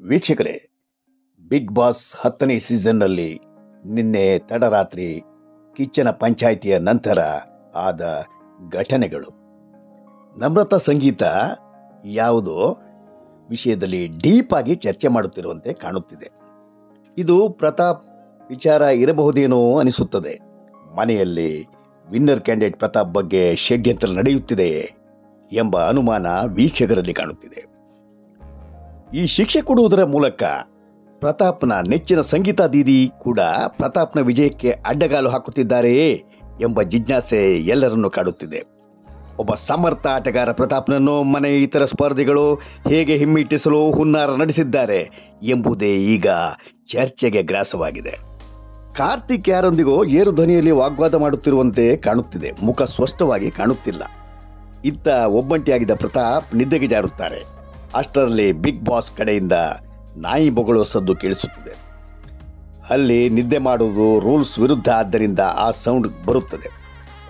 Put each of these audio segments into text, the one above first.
ವೀಕ್ಷಕರೇ big boss ಹತ್ತನೇ ಸೀಸನ್ನಲ್ಲಿ ನಿನ್ನೆ ತಡರಾತ್ರಿ ಕಿಚ್ಚನ ಪಂಚಾಯಿತಿಯ ನಂತರ ಆದ ಘಟನೆಗಳು. ನಮ್ರತಾ ಸಂಗೀತ ಯಾವುದೋ ವಿಷಯದಲ್ಲಿ ಡೀಪ್ ಆಗಿ ಚರ್ಚೆ ಮಾಡುತ್ತಿರುವಂತೆ ಕಾಣುತ್ತಿದೆ. ಇದು ಪ್ರತಾಪ್ ವಿಚಾರ ಇರಬಹುದೇನೋ ಅನಿಸುತ್ತದೆ. ಮನೆಯಲ್ಲಿ ವಿನ್ನರ್ ಕ್ಯಾಂಡಿಡೇಟ್ ಪ್ರತಾಪ್ ಬಗ್ಗೆ ಷಡ್ಯಂತ್ರ ನಡೆಯುತ್ತಿದೆ ಎಂಬ ಅನುಮಾನ ವೀಕ್ಷಕರಲ್ಲಿ ಕಾಣುತ್ತಿದೆ. ಈ ಶಿಕ್ಷೆ ಕೊಡುವುದರ ಮೂಲಕ ಪ್ರತಾಪ್ನ ನೆಚ್ಚಿನ ಸಂಗೀತ ದೀದಿ ಕೂಡ ಪ್ರತಾಪ್ನ ವಿಜಯಕ್ಕೆ ಅಡ್ಡಗಾಲು ಹಾಕುತ್ತಿದ್ದಾರೆಯೇ ಎಂಬ ಜಿಜ್ಞಾಸೆ ಎಲ್ಲರನ್ನು ಕಾಡುತ್ತಿದೆ. ಒಬ್ಬ ಸಮರ್ಥ ಆಟಗಾರ ಪ್ರತಾಪ್ನನ್ನು ಮನೆ ಇತರ ಸ್ಪರ್ಧಿಗಳು ಹೇಗೆ ಹಿಮ್ಮೆಟ್ಟಿಸಲು ಹುನ್ನಾರ ನಡೆಸಿದ್ದಾರೆ ಎಂಬುದೇ ಈಗ ಚರ್ಚೆಗೆ ಗ್ರಾಸವಾಗಿದೆ. ಕಾರ್ತಿಕ್ ಯಾರೊಂದಿಗೋ ಏರು ಧ್ವನಿಯಲ್ಲಿ ವಾಗ್ವಾದ ಮಾಡುತ್ತಿರುವಂತೆ ಕಾಣುತ್ತಿದೆ. ಮುಖ ಸ್ಪಷ್ಟವಾಗಿ ಕಾಣುತ್ತಿಲ್ಲ. ಇತ್ತ ಒಬ್ಬಂಟಿಯಾಗಿದ್ದ ಪ್ರತಾಪ್ ನಿದ್ದೆಗೆ ಜಾರುತ್ತಾರೆ. ಅಷ್ಟರಲ್ಲಿ ಬಿಗ್ ಬಾಸ್ ಕಡೆಯಿಂದ ನಾಯಿ ಬೊಗಳೋ ಸದ್ದು ಕೇಳಿಸುತ್ತದೆ. ಅಲ್ಲಿ ನಿದ್ದೆ ಮಾಡುವುದು ರೂಲ್ಸ್ ವಿರುದ್ಧ ಆದ್ದರಿಂದ ಆ ಸೌಂಡ್ ಬರುತ್ತದೆ.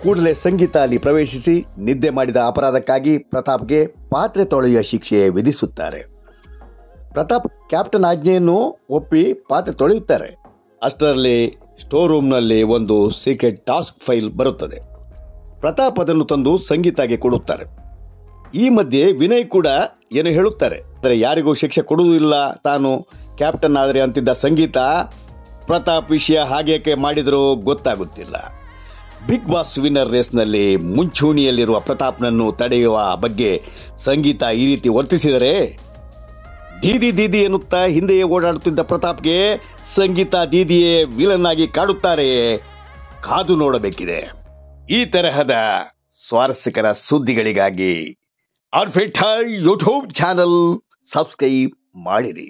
ಕೂಡಲೇ ಸಂಗೀತ ಅಲ್ಲಿ ಪ್ರವೇಶಿಸಿ ನಿದ್ದೆ ಮಾಡಿದ ಅಪರಾಧಕ್ಕಾಗಿ ಪ್ರತಾಪ್ಗೆ ಪಾತ್ರೆ ತೊಳೆಯುವ ಶಿಕ್ಷೆ ವಿಧಿಸುತ್ತಾರೆ. ಪ್ರತಾಪ್ ಕ್ಯಾಪ್ಟನ್ ಆಜ್ಞೆಯನ್ನು ಒಪ್ಪಿ ಪಾತ್ರೆ ತೊಳೆಯುತ್ತಾರೆ. ಅಷ್ಟರಲ್ಲಿ ಸ್ಟೋರ್ ರೂಮ್ನಲ್ಲಿ ಒಂದು ಸೀಕ್ರೆಟ್ ಟಾಸ್ಕ್ ಫೈಲ್ ಬರುತ್ತದೆ. ಪ್ರತಾಪ್ ಅದನ್ನು ತಂದು ಸಂಗೀತಾಗೆ ಕೊಡುತ್ತಾರೆ. ಈ ಮಧ್ಯೆ ವಿನಯ್ ಕೂಡ ಏನು ಹೇಳುತ್ತಾರೆ? ಆದರೆ ಯಾರಿಗೂ ಶಿಕ್ಷೆ ಕೊಡುವುದಿಲ್ಲ, ತಾನು ಕ್ಯಾಪ್ಟನ್ ಆದರೆ ಅಂತಿದ್ದ ಸಂಗೀತ ಪ್ರತಾಪ್ ವಿಷಯ ಹಾಗೇಕೆ ಮಾಡಿದರೂ ಗೊತ್ತಾಗುತ್ತಿಲ್ಲ. ಬಿಗ್ ಬಾಸ್ ವಿನ್ನರ್ ರೇಸ್ನಲ್ಲಿ ಮುಂಚೂಣಿಯಲ್ಲಿರುವ ಪ್ರತಾಪ್ನನ್ನು ತಡೆಯುವ ಬಗ್ಗೆ ಸಂಗೀತ ಈ ರೀತಿ ವರ್ತಿಸಿದರೆ, ದೀದಿ ದೀದಿ ಎನ್ನುತ್ತಾ ಹಿಂದೆಯೇ ಓಡಾಡುತ್ತಿದ್ದ ಪ್ರತಾಪ್ಗೆ ಸಂಗೀತ ದೀದಿಯೇ ವಿಲನ್ ಆಗಿ ಕಾಡುತ್ತಾರೆಯೇ ಕಾದು ನೋಡಬೇಕಿದೆ. ಈ ತರಹದ ಸ್ವಾರಸ್ಯಕರ ಸುದ್ದಿಗಳಿಗಾಗಿ ಆರ್ಫಿಟ್ ಯೂಟ್ಯೂಬ್ ಚಾನಲ್ ಸಬ್ಸ್ಕ್ರೈಬ್ ಮಾಡಿರಿ